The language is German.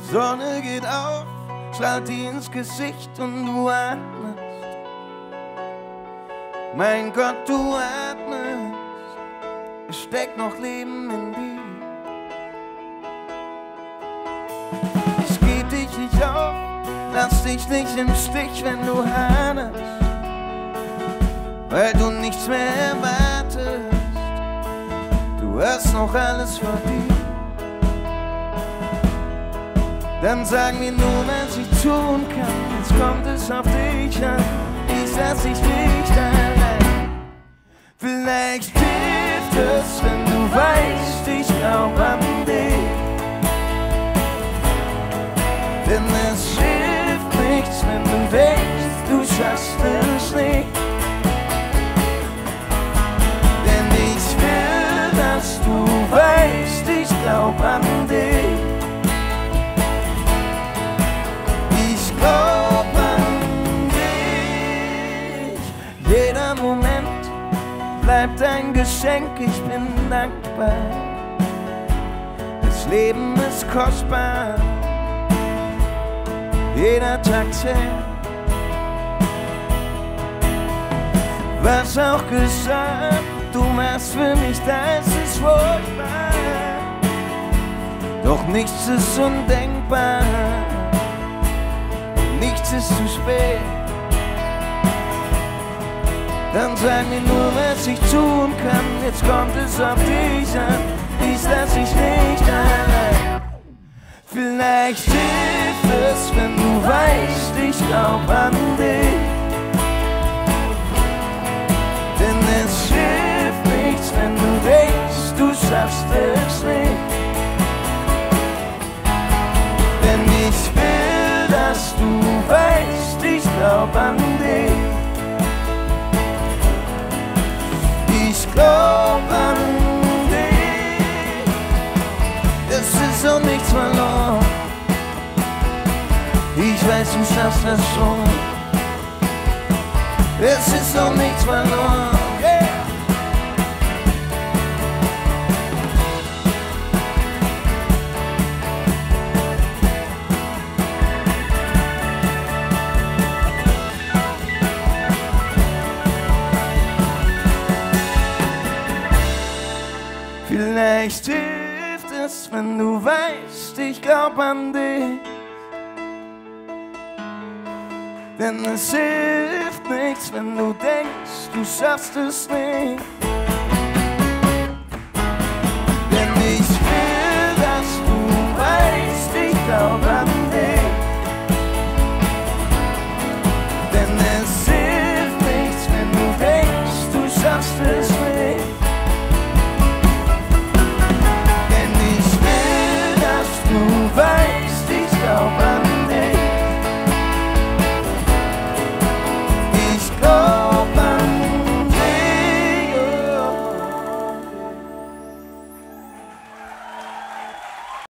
Die Sonne geht auf, strahlt dir ins Gesicht und du atmest. Mein Gott, du atmest. Es steckt noch Leben in dir. Ich geb dich nicht auf, lass dich nicht im Stich, wenn du haderst, weil du nichts mehr erwartest. Du hast noch alles verdient. Dann sag mir nur, was ich tun kann. Jetzt kommt es auf dich an. Ich lass dich nicht allein. Vielleicht hilft es, wenn du weißt, ich glaub an dich. Denn bleibt ein Geschenk, ich bin dankbar. Das Leben ist kostbar. Jeder Tag zählt. Was auch gesagt, du machst für mich, das ist furchtbar. Doch nichts ist undenkbar nichts ist zu spät. Dann sag mir nur, was ich tun kann. Jetzt kommt es auf dich an. Dies lass ich nicht allein. Vielleicht hilft es, wenn du weißt, ich glaub an dich. Denn es hilft nichts, wenn du denkst, du schaffst es nicht. Denn ich will, dass du weißt, ich glaub an Schaffst das schon. Es ist noch nichts verloren. Vielleicht hilft es, wenn du weißt, ich glaub an dich. Denn es hilft nichts, wenn du denkst, du schaffst es nicht.